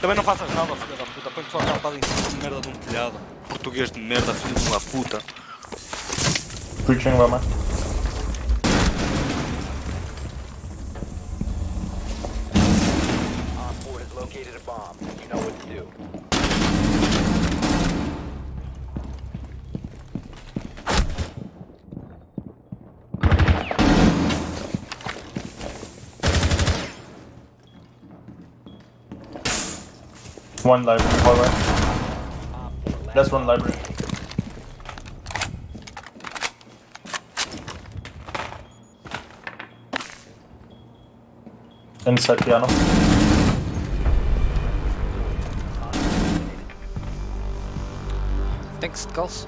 Também não faças nada, filha da puta. Põe só cartado em cima de merda de um telhado. Português de merda, filho de uma puta. Breaching Lama. Op 4 has located a bomb. You know what to do. One library hallway. Op 4 That's one library. Inside piano. Thanks, Skulls.